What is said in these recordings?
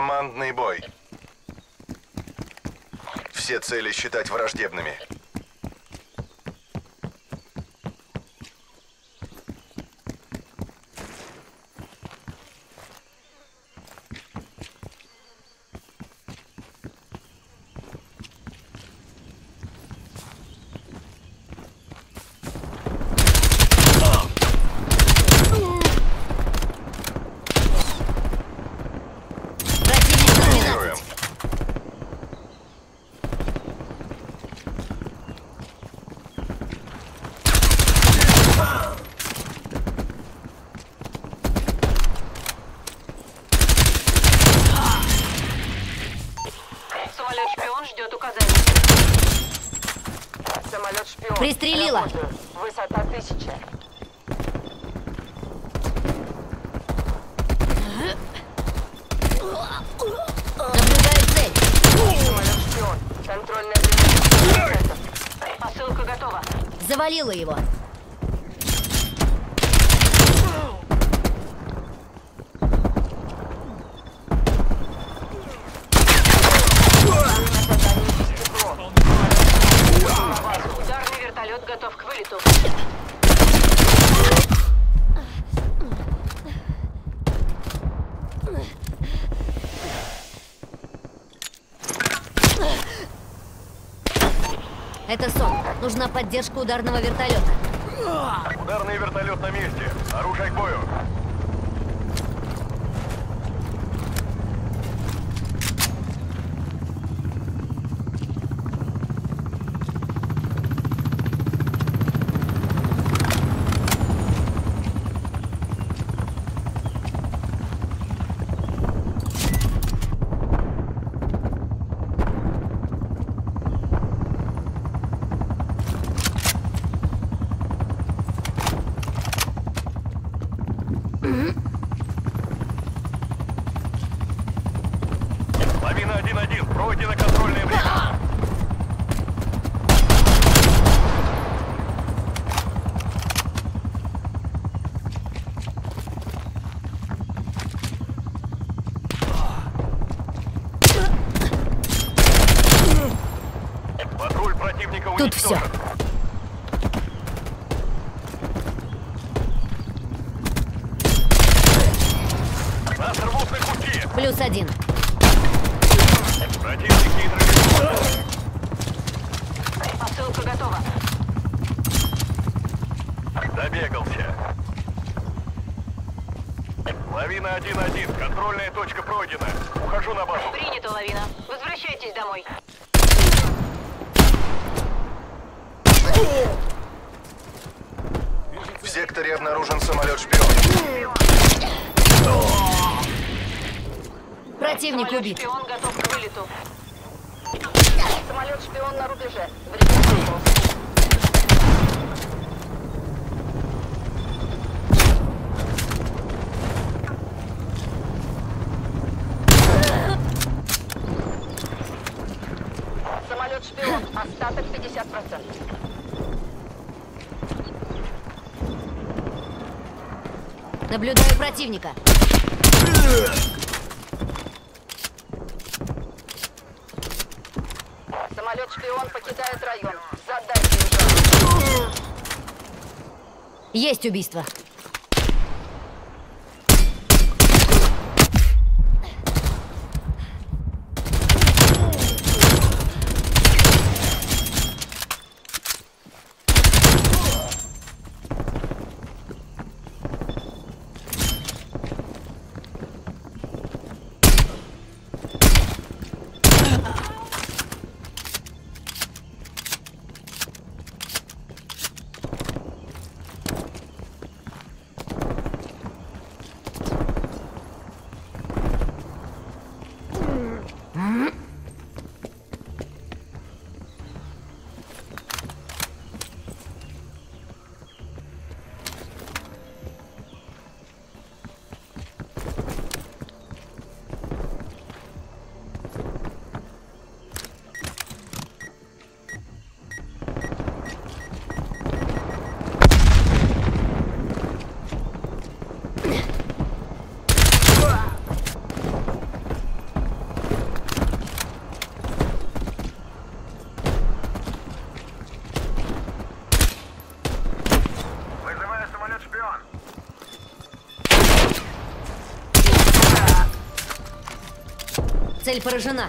Командный бой. Все цели считать враждебными. Противник 12. Планируем. Самолет-шпион ждет указаний. Самолет-шпион. Пристрелила. Работаю. Высота тысяча. Наблюдаю цель. Самолет-шпион. Контрольная время. Посылка готова. Завалила его. Ударный вертолет готов к вылету. Это сон. Нужна поддержка ударного вертолета. Ударный вертолет на месте. Оружие к бою. 1-1. Пройдено контрольное время. Патруль противника Тут все. уничтожен. Нас рвут на куски. Плюс один. Противник нейтрализован. Посылка готова. Добегался. Лавина 1-1. Контрольная точка пройдена. Ухожу на базу. Принято, лавина. Возвращайтесь домой. В секторе обнаружен самолет-шпион. Противник убит. Самолет-шпион готов к вылету. Самолет-шпион на рубеже. Остаток 50%. Наблюдаю противника. Самолет-шпион покидает район. Задайте. Есть убийство. Цель поражена.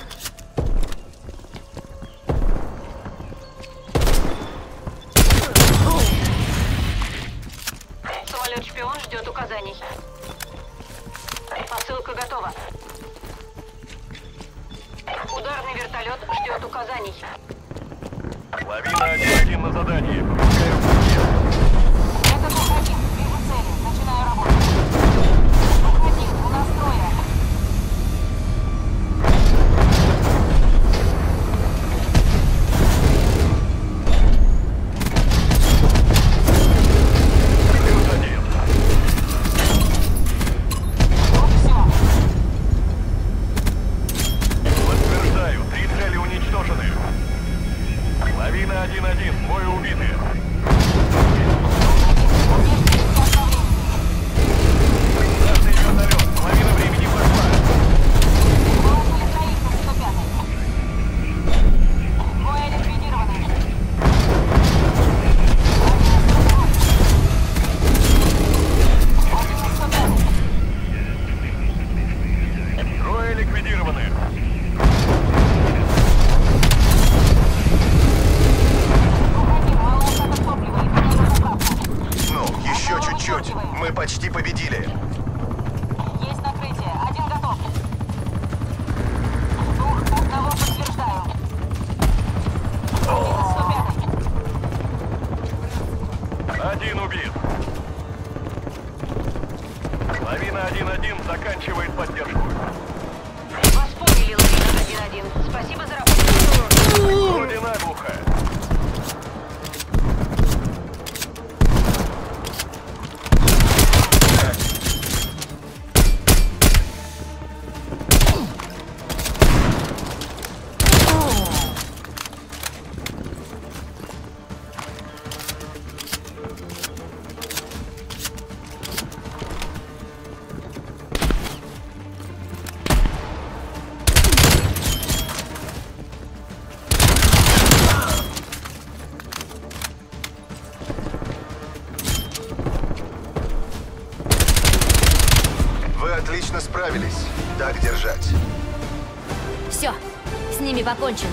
Отлично справились. Так держать. Все, с ними покончено.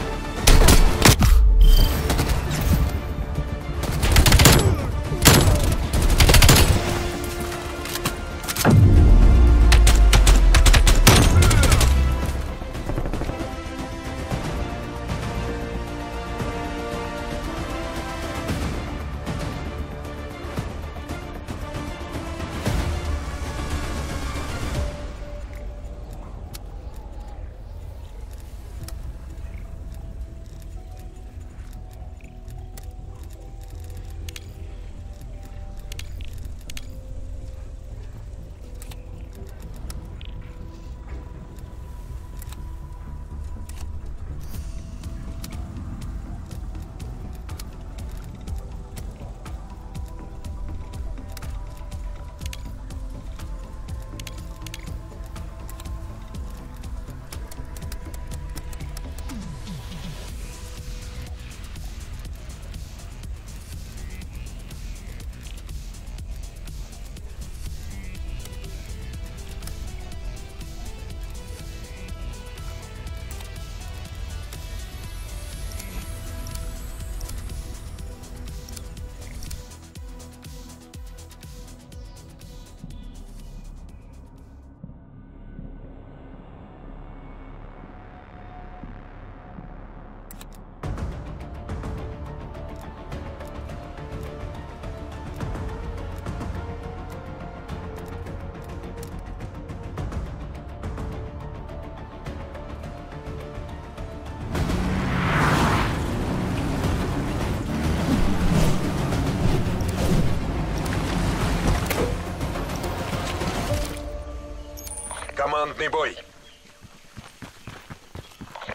командный бой.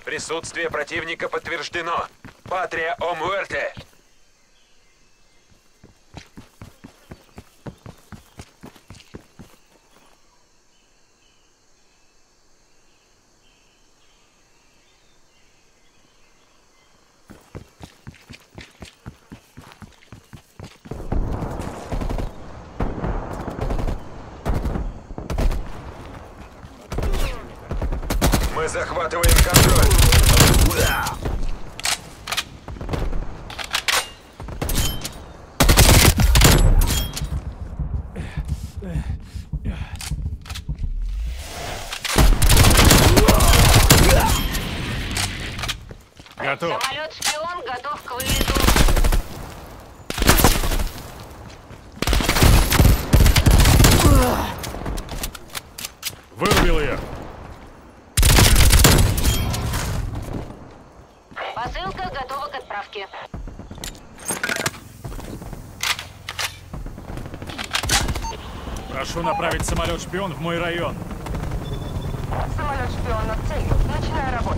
Присутствие противника подтверждено. Патрия Омуэрте! Готов. Самолет-шпион готов к вылету. Вырубил ее. Посылка готова к отправке. Прошу направить самолет-шпион в мой район. Самолет-шпион над целью. Начинаю работу.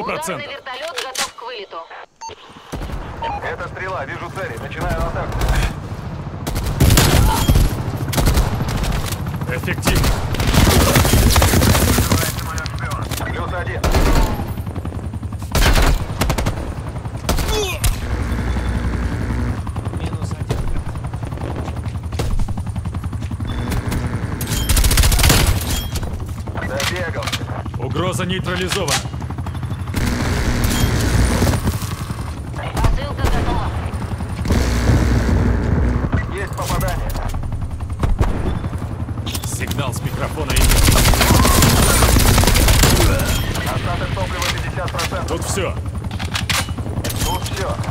Сто процентов. вертолет готов к вылету. Это стрела, вижу цели. Начинаю атаку. Эффективно. Плюс один. Угроза нейтрализована. Тут все. Тут все.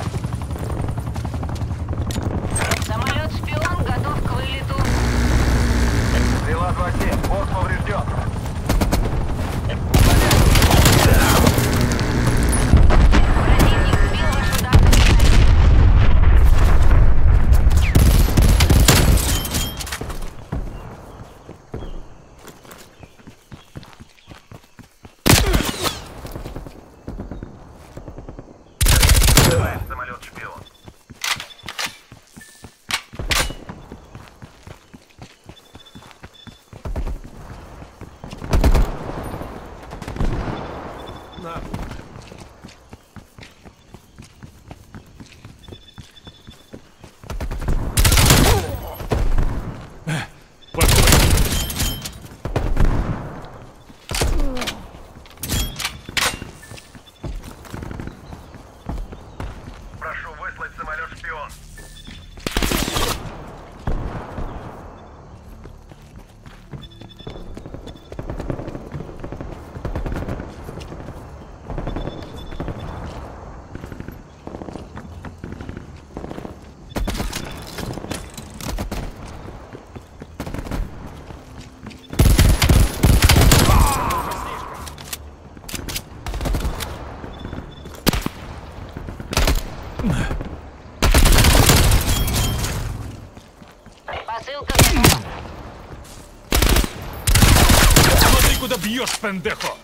Dios, pendejo!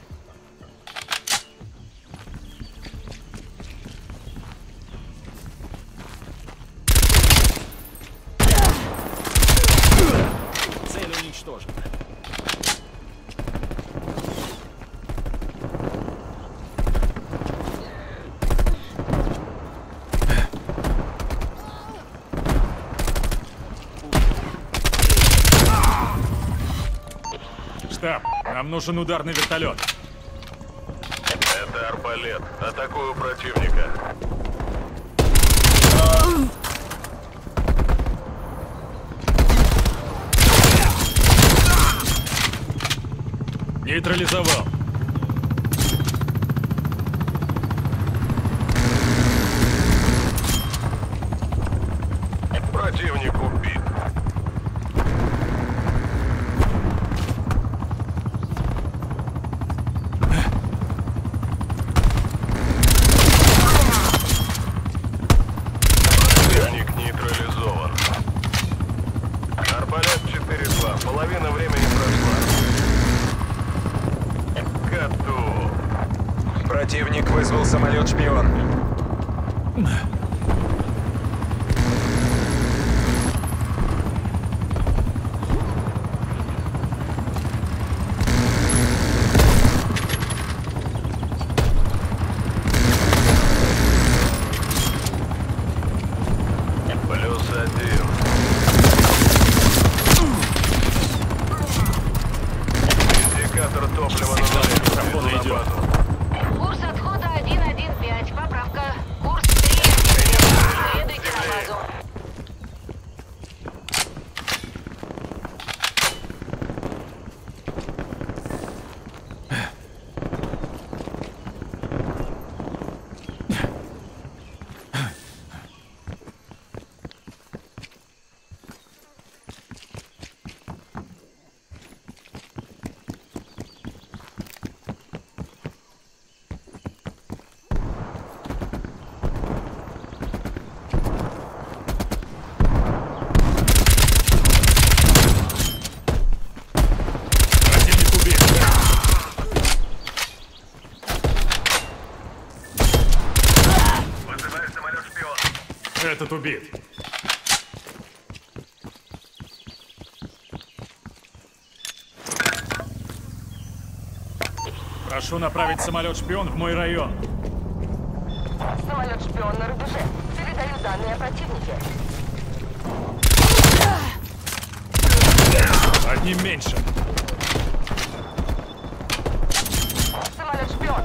Штаб, нам нужен ударный вертолет. Это арбалет. Атакую противника. Нейтрализовал. Противник убит. Противник нейтрализован. Арбалет 4-2. Половина времени прошла. Готов. Противник вызвал самолет-шпион. Плюс один. Индикатор топлива на нуле. Микрофон Иду на идет. базу. Курс отхода 115. Поправка. Курс 3. Следуйте на базу. Противник убит. Вызываю самолет-шпион. Этот убит. Прошу направить самолет-шпион в мой район. Самолет-шпион на рубеже. Передаю данные о противнике. Одним меньше. Самолет-шпион.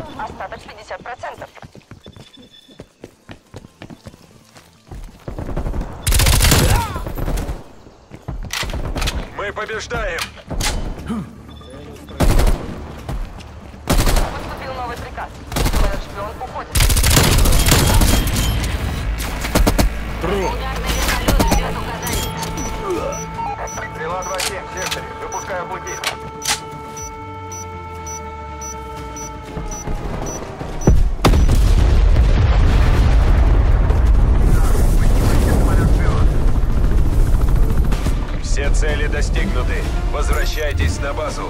Мы побеждаем! Поступил новый приказ. Самолет-шпион уходит. Труп. На базу.